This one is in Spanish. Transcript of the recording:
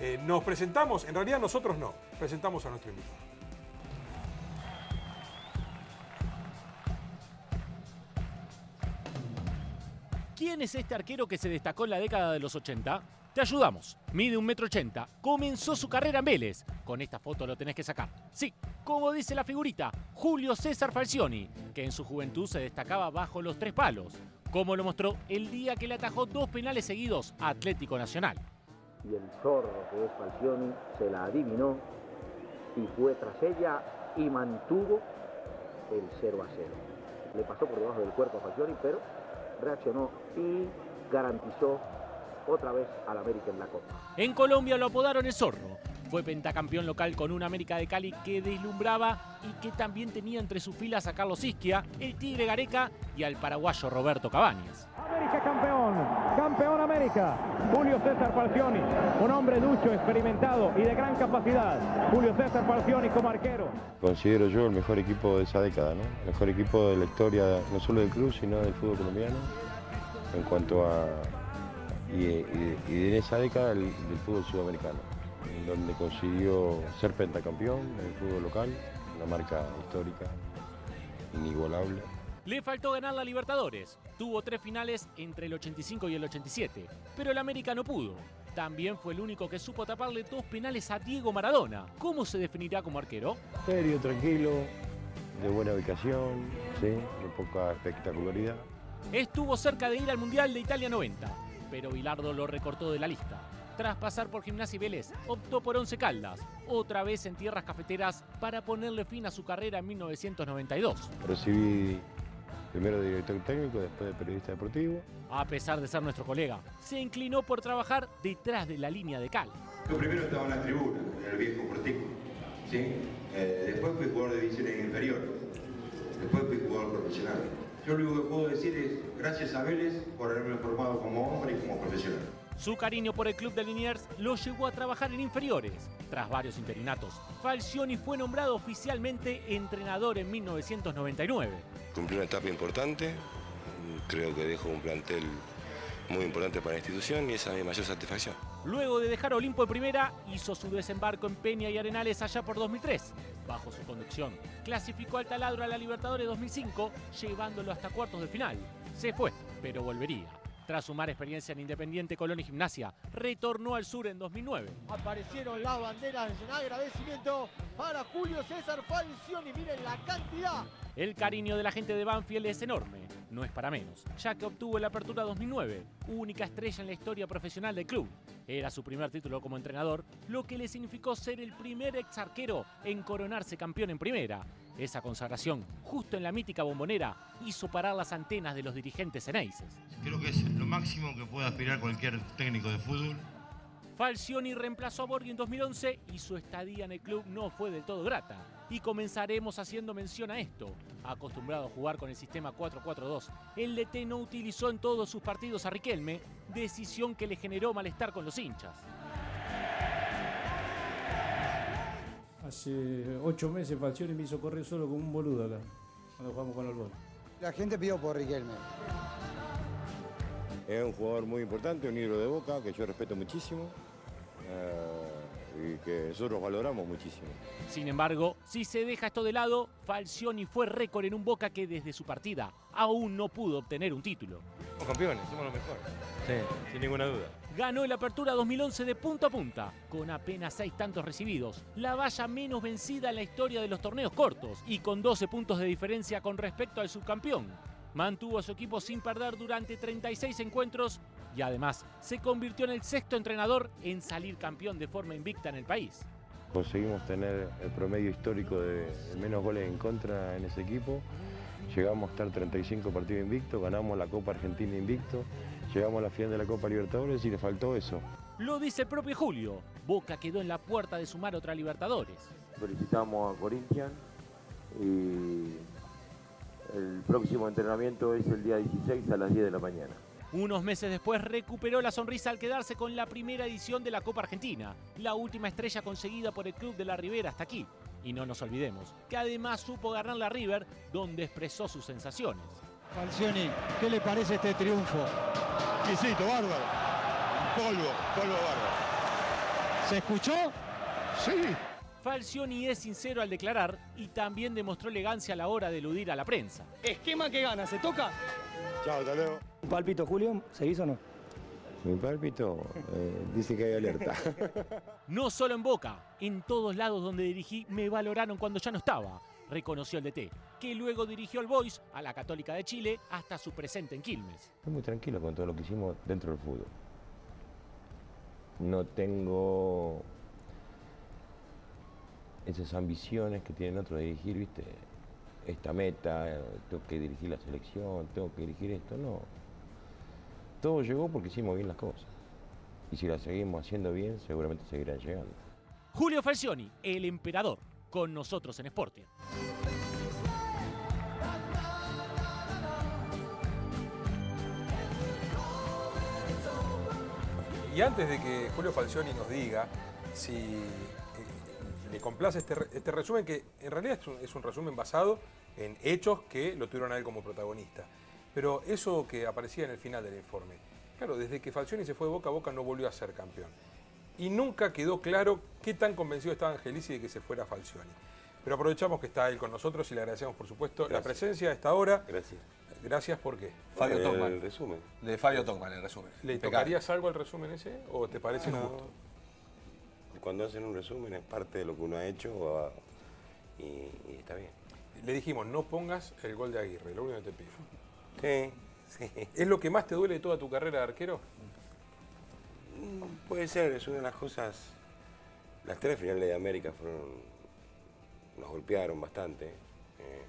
Eh, nos presentamos, en realidad nosotros no, presentamos a nuestro invitado. ¿Quién es este arquero que se destacó en la década de los 80? Te ayudamos. Mide un metro ochenta. Comenzó su carrera en Vélez. Con esta foto lo tenés que sacar. Sí, como dice la figurita, Julio César Falcioni, que en su juventud se destacaba bajo los tres palos, como lo mostró el día que le atajó dos penales seguidos a Atlético Nacional. Y el zorro que es Falcioni se la adivinó y fue tras ella y mantuvo el 0 a 0. Le pasó por debajo del cuerpo a Falcioni, pero reaccionó y garantizó otra vez al América en la Copa. En Colombia lo apodaron el Zorro. Fue pentacampeón local con un América de Cali que deslumbraba y que también tenía entre sus filas a Carlos Isquia, el Tigre Gareca y al paraguayo Roberto Cabañas. América campeón, campeón América, Julio César Falcioni, un hombre ducho, experimentado y de gran capacidad. Julio César Falcioni como arquero. Considero yo el mejor equipo de esa década, ¿no? El mejor equipo de la historia, no solo del club, sino del fútbol colombiano, en cuanto a... y, y- y en esa década el- del fútbol sudamericano, donde consiguió ser pentacampeón en el fútbol local, una marca histórica, inigualable. Le faltó ganar la Libertadores. Tuvo tres finales entre el 85 y el 87, pero el América no pudo. También fue el único que supo taparle dos penales a Diego Maradona. ¿Cómo se definirá como arquero? Serio, tranquilo, de buena ubicación, sí, de poca espectacularidad. Estuvo cerca de ir al Mundial de Italia 90, pero Bilardo lo recortó de la lista. Tras pasar por Gimnasia y Vélez, optó por Once Caldas, otra vez en tierras cafeteras, para ponerle fin a su carrera en 1992. Recibí primero de director técnico, después de periodista deportivo. A pesar de ser nuestro colega, se inclinó por trabajar detrás de la línea de cal. Yo primero estaba en la tribuna, en el viejo Portico. ¿sí? Eh, después fui jugador de divisiones inferiores. Después fui jugador profesional. Yo lo único que puedo decir es gracias a Vélez por haberme formado como hombre y como profesional. Su cariño por el club de Liniers lo llevó a trabajar en inferiores. Tras varios interinatos, Falcioni fue nombrado oficialmente entrenador en 1999. Cumplió una etapa importante, creo que dejó un plantel muy importante para la institución y esa es mi mayor satisfacción. Luego de dejar Olimpo en primera, hizo su desembarco en Peña y Arenales allá por 2003. Bajo su conducción, clasificó al taladro a la Libertadores 2005, llevándolo hasta cuartos de final. Se fue, pero volvería. Tras sumar experiencia en Independiente, Colón y Gimnasia, retornó al sur en 2009. Aparecieron las banderas en agradecimiento para Julio César Falcioni. Miren la cantidad. El cariño de la gente de Banfield es enorme, no es para menos, ya que obtuvo la apertura 2009, única estrella en la historia profesional del club. Era su primer título como entrenador, lo que le significó ser el primer ex arquero en coronarse campeón en primera. Esa consagración, justo en la mítica bombonera, hizo parar las antenas de los dirigentes ceneices. Creo que es lo máximo que puede aspirar cualquier técnico de fútbol. Falcioni reemplazó a Borghi en 2011 y su estadía en el club no fue del todo grata. Y comenzaremos haciendo mención a esto. Acostumbrado a jugar con el sistema 4-4-2, el DT no utilizó en todos sus partidos a Riquelme, decisión que le generó malestar con los hinchas. Hace ocho meses Falcioni me hizo correr solo como un boludo acá, cuando jugamos con el gol. La gente pidió por Riquelme. Es un jugador muy importante, un ídolo de Boca, que yo respeto muchísimo eh, y que nosotros valoramos muchísimo. Sin embargo, si se deja esto de lado, Falcioni fue récord en un Boca que desde su partida aún no pudo obtener un título. Somos campeones, somos los mejores. Sí, sin ninguna duda. Ganó el Apertura 2011 de punta a punta, con apenas seis tantos recibidos, la valla menos vencida en la historia de los torneos cortos y con 12 puntos de diferencia con respecto al subcampeón. Mantuvo a su equipo sin perder durante 36 encuentros y además se convirtió en el sexto entrenador en salir campeón de forma invicta en el país. Conseguimos tener el promedio histórico de de menos goles en contra en ese equipo. Llegamos a estar 35 partidos invictos, ganamos la Copa Argentina invicto, llegamos a la final de la Copa Libertadores y le faltó eso. Lo dice el propio Julio, Boca quedó en la puerta de sumar otra Libertadores. Felicitamos a Corinthians y el próximo entrenamiento es el día 16 a las 10 de la mañana. Unos meses después recuperó la sonrisa al quedarse con la primera edición de la Copa Argentina, la última estrella conseguida por el club de la Ribera hasta aquí. Y no nos olvidemos que además supo ganar la River, donde expresó sus sensaciones. Falcioni, ¿qué le parece este triunfo? Exquisito, bárbaro. Polvo, polvo bárbaro. ¿Se escuchó? Sí. Falcioni es sincero al declarar y también demostró elegancia a la hora de eludir a la prensa. Esquema que gana, ¿se toca? Chao, hasta luego. ¿Palpito, Julio? ¿Seguís o no? Mi pálpito eh, dice que hay alerta. No solo en Boca, en todos lados donde dirigí me valoraron cuando ya no estaba, reconoció el DT, que luego dirigió al Boys, a la Católica de Chile, hasta su presente en Quilmes. Estoy muy tranquilo con todo lo que hicimos dentro del fútbol. No tengo esas ambiciones que tienen otros de dirigir, ¿viste? Esta meta, tengo que dirigir la selección, tengo que dirigir esto, no. Todo llegó porque hicimos bien las cosas. Y si las seguimos haciendo bien, seguramente seguirán llegando. Julio Falcioni, el emperador, con nosotros en Sporting. Y antes de que Julio Falcioni nos diga si eh, le complace este, este resumen, que en realidad es un, es un resumen basado en hechos que lo tuvieron a él como protagonista. Pero eso que aparecía en el final del informe, claro, desde que Falcioni se fue de Boca a Boca no volvió a ser campeón. Y nunca quedó claro qué tan convencido estaba Angelici de que se fuera Falcioni. Pero aprovechamos que está él con nosotros y le agradecemos, por supuesto, la presencia a esta hora. Gracias. Gracias, ¿por qué? Fabio El Tocman. resumen. De Fabio Tocman, el resumen. ¿Le Impecable. tocarías algo al resumen ese o te parece No. justo? Cuando hacen un resumen es parte de lo que uno ha hecho o ha- y, y está bien. Le dijimos, no pongas el gol de Aguirre, lo único que te pido. Sí, sí. ¿Es lo que más te duele de toda tu carrera de arquero? Mm, Puede ser, es una de las cosas. Las tres finales de América fueron. nos golpearon bastante. eh,